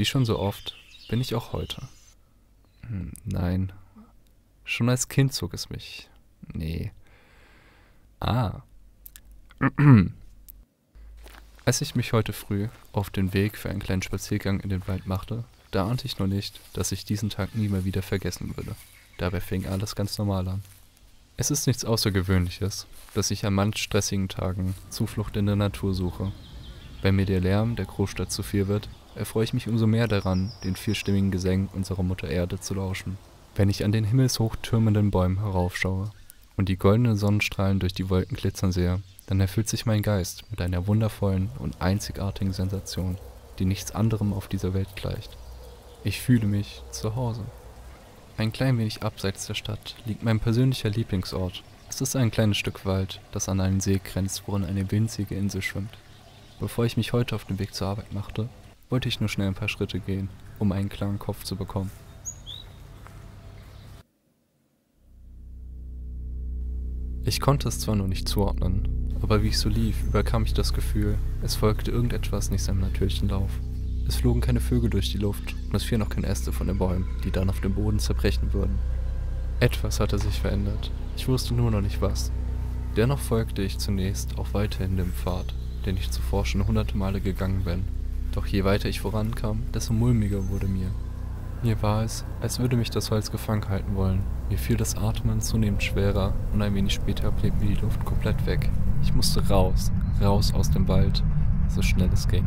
Wie schon so oft bin ich auch heute. Hm, nein. Schon als Kind zog es mich. Nee. Ah. Als ich mich heute früh auf den Weg für einen kleinen Spaziergang in den Wald machte, da ahnte ich noch nicht, dass ich diesen Tag nie mehr wieder vergessen würde. Dabei fing alles ganz normal an. Es ist nichts Außergewöhnliches, dass ich an manch stressigen Tagen Zuflucht in der Natur suche. Wenn mir der Lärm der Großstadt zu viel wird, erfreue ich mich umso mehr daran, den vierstimmigen Gesängen unserer Mutter Erde zu lauschen. Wenn ich an den himmelshoch türmenden Bäumen heraufschaue und die goldenen Sonnenstrahlen durch die Wolken glitzern sehe, dann erfüllt sich mein Geist mit einer wundervollen und einzigartigen Sensation, die nichts anderem auf dieser Welt gleicht. Ich fühle mich zu Hause. Ein klein wenig abseits der Stadt liegt mein persönlicher Lieblingsort. Es ist ein kleines Stück Wald, das an einen See grenzt, worin eine winzige Insel schwimmt. Bevor ich mich heute auf den Weg zur Arbeit machte, wollte ich nur schnell ein paar Schritte gehen, um einen klaren Kopf zu bekommen. Ich konnte es zwar noch nicht zuordnen, aber wie ich so lief, überkam ich das Gefühl, es folgte irgendetwas nicht seinem natürlichen Lauf. Es flogen keine Vögel durch die Luft und es fielen auch keine Äste von den Bäumen, die dann auf dem Boden zerbrechen würden. Etwas hatte sich verändert, ich wusste nur noch nicht was. Dennoch folgte ich zunächst auch weiterhin dem Pfad, den ich zuvor schon hunderte Male gegangen bin. Doch je weiter ich vorankam, desto mulmiger wurde mir. Mir war es, als würde mich das Holz gefangen halten wollen. Mir fiel das Atmen zunehmend schwerer und ein wenig später blieb mir die Luft komplett weg. Ich musste raus, raus aus dem Wald, so schnell es ging.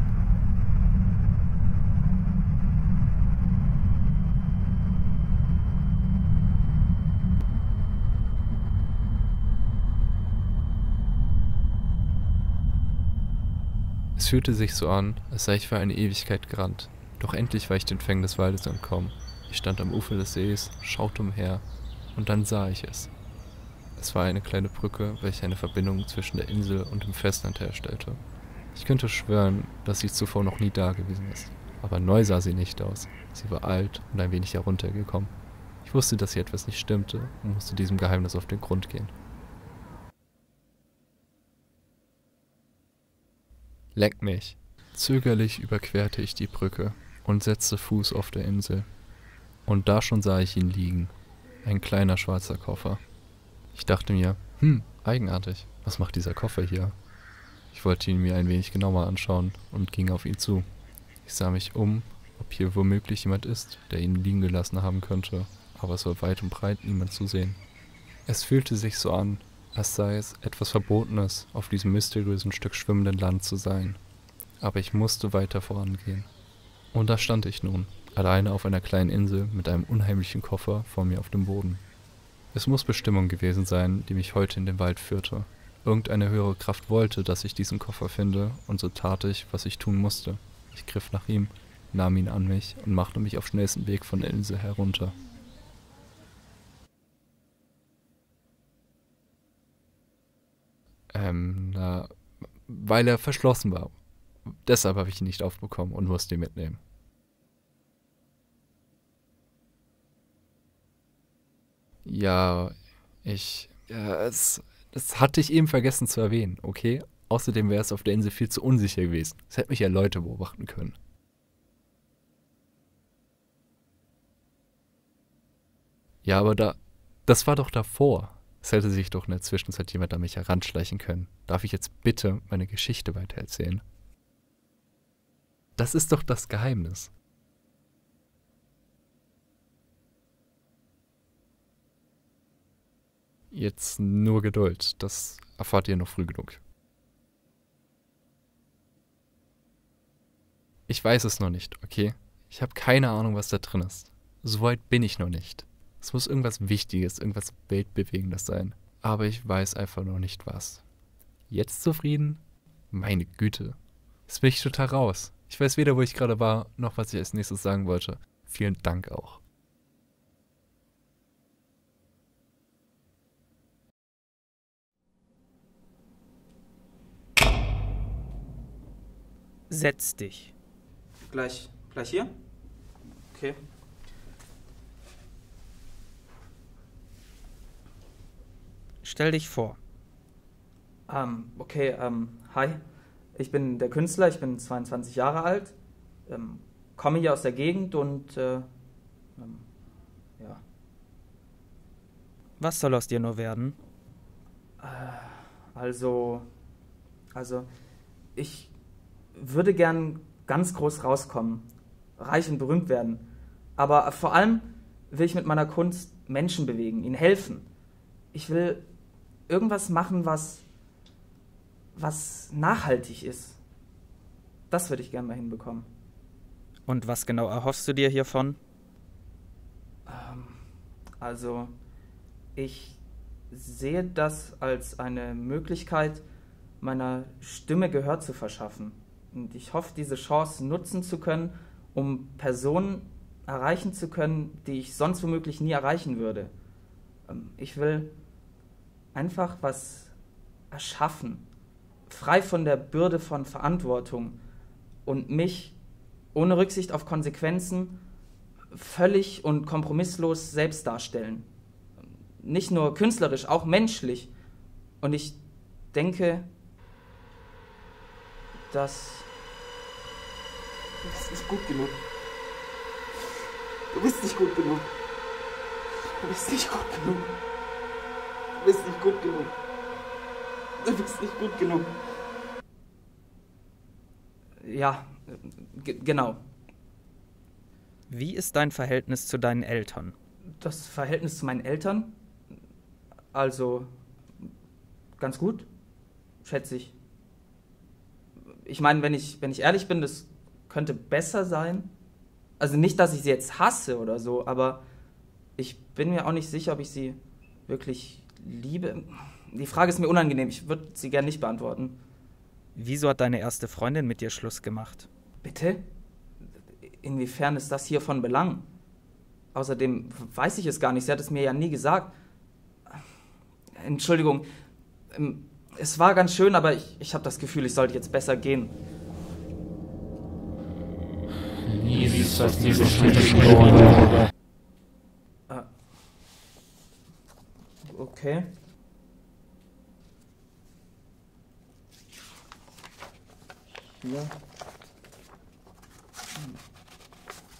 Fühlte sich so an, als sei ich für eine Ewigkeit gerannt. Doch endlich war ich den Fängen des Waldes entkommen. Ich stand am Ufer des Sees, schaute umher, und dann sah ich es. Es war eine kleine Brücke, welche eine Verbindung zwischen der Insel und dem Festland herstellte. Ich könnte schwören, dass sie zuvor noch nie da gewesen ist. Aber neu sah sie nicht aus. Sie war alt und ein wenig heruntergekommen. Ich wusste, dass hier etwas nicht stimmte und musste diesem Geheimnis auf den Grund gehen. Leck mich. Zögerlich überquerte ich die Brücke und setzte Fuß auf der Insel. Und da schon sah ich ihn liegen. Ein kleiner schwarzer Koffer. Ich dachte mir, hm, eigenartig. Was macht dieser Koffer hier? Ich wollte ihn mir ein wenig genauer anschauen und ging auf ihn zu. Ich sah mich um, ob hier womöglich jemand ist, der ihn liegen gelassen haben könnte, aber es war weit und breit niemand zu sehen. Es fühlte sich so an, als sei es etwas Verbotenes, auf diesem mysteriösen Stück schwimmenden Land zu sein. Aber ich musste weiter vorangehen. Und da stand ich nun, alleine auf einer kleinen Insel mit einem unheimlichen Koffer vor mir auf dem Boden. Es muss Bestimmung gewesen sein, die mich heute in den Wald führte. Irgendeine höhere Kraft wollte, dass ich diesen Koffer finde, und so tat ich, was ich tun musste. Ich griff nach ihm, nahm ihn an mich und machte mich auf schnellstem Weg von der Insel herunter. Ähm, na, weil er verschlossen war. Deshalb habe ich ihn nicht aufbekommen und musste ihn mitnehmen. Ja, ich. Ja, es, das hatte ich eben vergessen zu erwähnen, okay? Außerdem wäre es auf der Insel viel zu unsicher gewesen. Es hätte mich ja Leute beobachten können. Ja, aber da. Das war doch davor. Es hätte sich doch in der Zwischenzeit jemand an mich heranschleichen können. Darf ich jetzt bitte meine Geschichte weitererzählen? Das ist doch das Geheimnis. Jetzt nur Geduld, das erfahrt ihr noch früh genug. Ich weiß es noch nicht, okay? Ich habe keine Ahnung, was da drin ist. So weit bin ich noch nicht. Es muss irgendwas Wichtiges, irgendwas Weltbewegendes sein. Aber ich weiß einfach noch nicht was. Jetzt zufrieden? Meine Güte. Jetzt bin ich total raus. Ich weiß weder, wo ich gerade war, noch was ich als nächstes sagen wollte. Vielen Dank auch. Setz dich. Gleich, gleich hier? Okay. Stell dich vor. Ähm, okay, ähm, hi. Ich bin der Künstler, ich bin 22 Jahre alt, ähm, komme hier aus der Gegend und äh, ähm, ja. Was soll aus dir nur werden? Also, also, ich würde gern ganz groß rauskommen, reich und berühmt werden. Aber vor allem will ich mit meiner Kunst Menschen bewegen, ihnen helfen. Ich will irgendwas machen, was, was nachhaltig ist. Das würde ich gern mal hinbekommen. Und was genau erhoffst du dir hiervon? Also, ich sehe das als eine Möglichkeit, meiner Stimme Gehör zu verschaffen. Und ich hoffe, diese Chance nutzen zu können, um Personen erreichen zu können, die ich sonst womöglich nie erreichen würde. Ähm, Ich will einfach was erschaffen, frei von der Bürde von Verantwortung und mich ohne Rücksicht auf Konsequenzen völlig und kompromisslos selbst darstellen. Nicht nur künstlerisch, auch menschlich. Und ich denke, dass Du bist nicht gut genug. Du bist nicht gut genug. Du bist nicht gut genug. Du bist nicht gut genug. Du bist nicht gut genug. ja, genau. Wie ist dein Verhältnis zu deinen Eltern? Das Verhältnis zu meinen Eltern, also ganz gut, schätze ich. Ich meine, wenn ich, wenn ich ehrlich bin, das könnte besser sein. Also nicht, dass ich sie jetzt hasse oder so, aber ich bin mir auch nicht sicher, ob ich sie wirklich liebe. Die Frage ist mir unangenehm, ich würde sie gerne nicht beantworten. Wieso hat deine erste Freundin mit dir Schluss gemacht? Bitte? Inwiefern ist das hier von Belang? Außerdem weiß ich es gar nicht, sie hat es mir ja nie gesagt. Entschuldigung, ähm, es war ganz schön, aber ich, ich habe das Gefühl, ich sollte jetzt besser gehen. Nie siehst du diese schwedischen Ohren. Okay. Hier.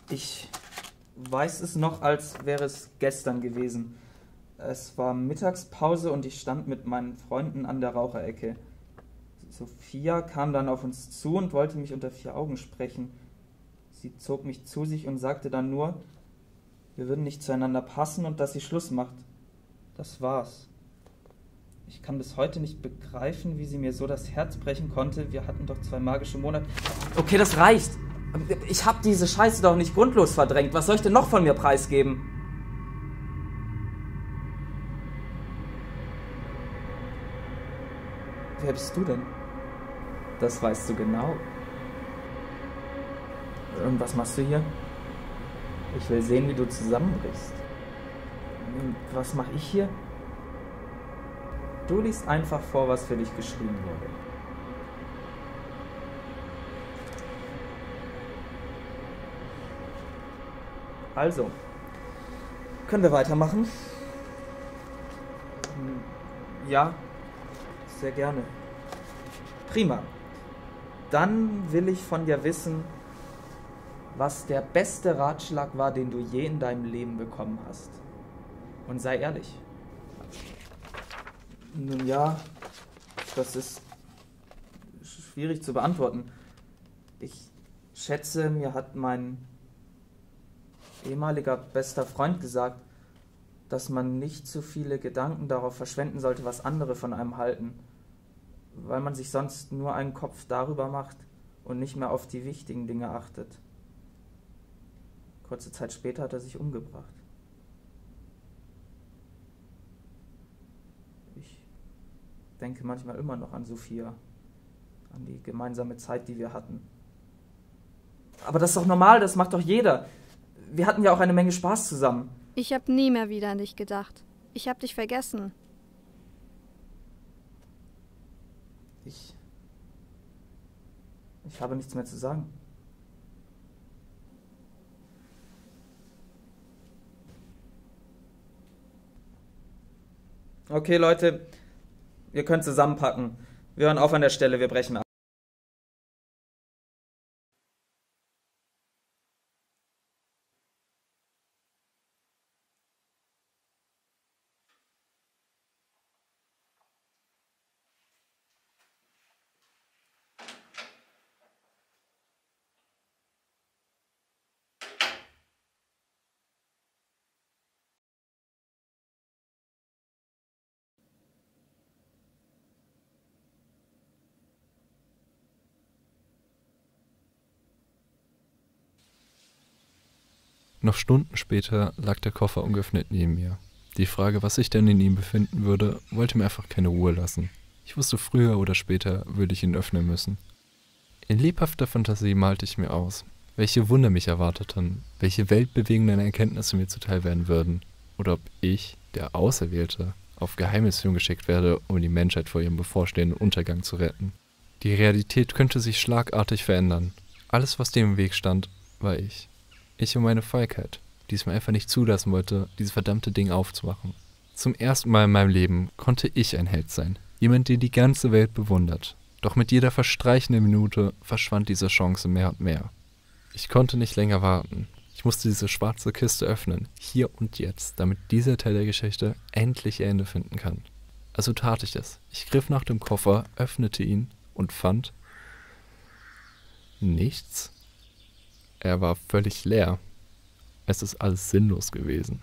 Ich weiß es noch, als wäre es gestern gewesen. Es war Mittagspause und ich stand mit meinen Freunden an der Raucherecke. Sophia kam dann auf uns zu und wollte mich unter vier Augen sprechen. Sie zog mich zu sich und sagte dann nur, wir würden nicht zueinander passen und dass sie Schluss macht. Das war's. Ich kann bis heute nicht begreifen, wie sie mir so das Herz brechen konnte. Wir hatten doch zwei magische Monate. Okay, das reicht. Ich hab diese Scheiße doch nicht grundlos verdrängt. Was soll ich denn noch von mir preisgeben? Wer bist du denn? Das weißt du genau. Und was machst du hier? Ich will sehen, wie du zusammenbrichst. Was mache ich hier? Du liest einfach vor, was für dich geschrieben wurde. Also, können wir weitermachen? Hm, Ja, sehr gerne. Prima. Dann will ich von dir wissen, was der beste Ratschlag war, den du je in deinem Leben bekommen hast. Und sei ehrlich. Nun ja, das ist schwierig zu beantworten. Ich schätze, mir hat mein ehemaliger bester Freund gesagt, dass man nicht zu viele Gedanken darauf verschwenden sollte, was andere von einem halten, weil man sich sonst nur einen Kopf darüber macht und nicht mehr auf die wichtigen Dinge achtet. Kurze Zeit später hat er sich umgebracht. Ich denke manchmal immer noch an Sophia, an die gemeinsame Zeit, die wir hatten. Aber das ist doch normal, das macht doch jeder. Wir hatten ja auch eine Menge Spaß zusammen. Ich habe nie mehr wieder an dich gedacht. Ich habe dich vergessen. Ich. Ich habe nichts mehr zu sagen. Okay, Leute, ihr könnt zusammenpacken. Wir hören auf an der Stelle, wir brechen ab. Noch Stunden später lag der Koffer ungeöffnet neben mir. Die Frage, was sich denn in ihm befinden würde, wollte mir einfach keine Ruhe lassen. Ich wusste, früher oder später würde ich ihn öffnen müssen. In lebhafter Fantasie malte ich mir aus, welche Wunder mich erwarteten, welche weltbewegenden Erkenntnisse mir zuteil werden würden, oder ob ich, der Auserwählte, auf Geheimmission geschickt werde, um die Menschheit vor ihrem bevorstehenden Untergang zu retten. Die Realität könnte sich schlagartig verändern. Alles, was dem im Weg stand, war ich. Ich und meine Feigheit, die es mir einfach nicht zulassen wollte, dieses verdammte Ding aufzumachen. Zum ersten Mal in meinem Leben konnte ich ein Held sein, jemand, den die ganze Welt bewundert. Doch mit jeder verstreichenden Minute verschwand diese Chance mehr und mehr. Ich konnte nicht länger warten. Ich musste diese schwarze Kiste öffnen, hier und jetzt, damit dieser Teil der Geschichte endlich ihr Ende finden kann. Also tat ich es. Ich griff nach dem Koffer, öffnete ihn und fand nichts. Er war völlig leer. Es ist alles sinnlos gewesen.